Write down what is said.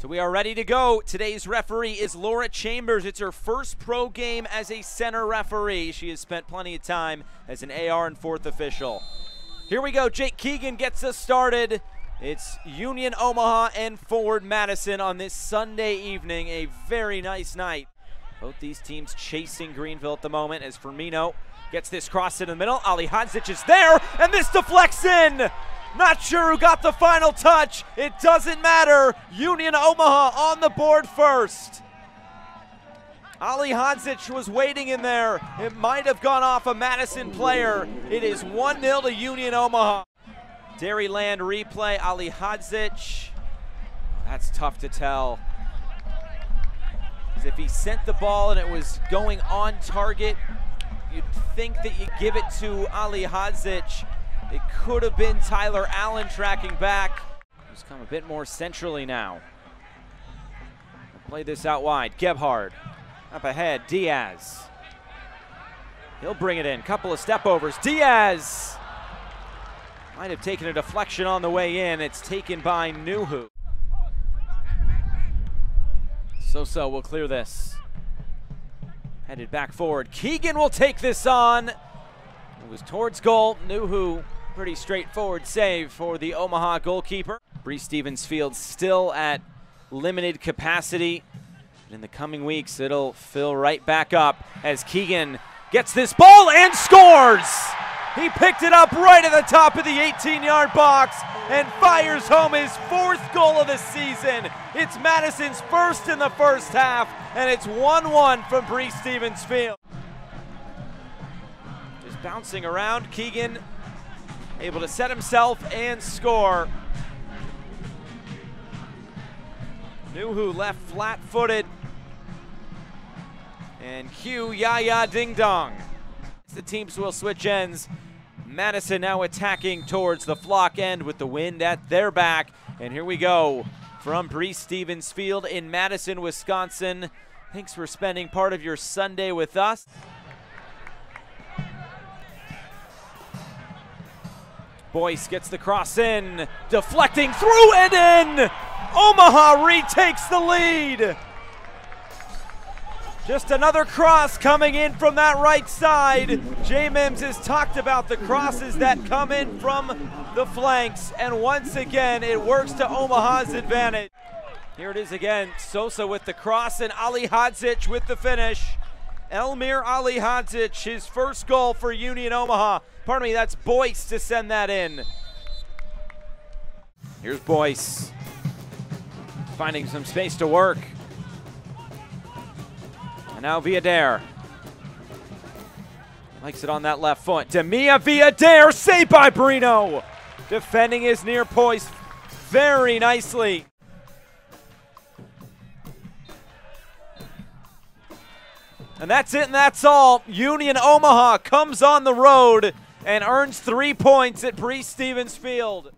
So we are ready to go. Today's referee is Laura Chambers. It's her first pro game as a center referee. She has spent plenty of time as an AR and fourth official. Here we go. Jake Keegan gets us started. It's Union Omaha and Forward Madison on this Sunday evening. A very nice night. Both these teams chasing Greenville at the moment as Firmino gets this cross in the middle. Ali Hadzic is there, and this deflects in. Not sure who got the final touch. It doesn't matter. Union Omaha on the board first. Ali Hadzic was waiting in there. It might have gone off a Madison player. It is 1 0 to Union Omaha. Dairyland replay. Ali Hadzic. That's tough to tell. Because if he sent the ball and it was going on target, you'd think that you give it to Ali Hadzic. It could have been Tyler Allen tracking back. He's come a bit more centrally now. Play this out wide. Gebhard up ahead. Diaz. He'll bring it in. Couple of stepovers. Diaz might have taken a deflection on the way in. It's taken by Nuhu. Will clear this. Headed back forward. Keegan will take this on. It was towards goal. Nuhu Pretty straightforward save for the Omaha goalkeeper. Breese Stevens Field still at limited capacity. In the coming weeks, it'll fill right back up as Keegan gets this ball and scores! He picked it up right at the top of the 18-yard box and fires home his fourth goal of the season. It's Madison's first in the first half, and it's 1-1 from Breese Stevens Field. Just bouncing around, Keegan able to set himself and score. Nuhu left flat footed. And Q Yaya Ding Dong. The teams will switch ends. Madison now attacking towards the flock end with the wind at their back. And here we go from Breese Stevens Field in Madison, Wisconsin. Thanks for spending part of your Sunday with us. Boyce gets the cross in, deflecting through and in. Omaha retakes the lead. Just another cross coming in from that right side. Jay Mims has talked about the crosses that come in from the flanks, and once again, it works to Omaha's advantage. Here it is again, Sosa with the cross and Ali Hadzic with the finish. Elmir Ali Hadzic, his first goal for Union Omaha. Pardon me, that's Boyce to send that in. Here's Boyce. Finding some space to work. And now Villader. Likes it on that left foot. Damià Viader, saved by Brino. Defending his near post very nicely. And that's it and that's all. Union Omaha comes on the road and earns three points at Breese Stevens Field.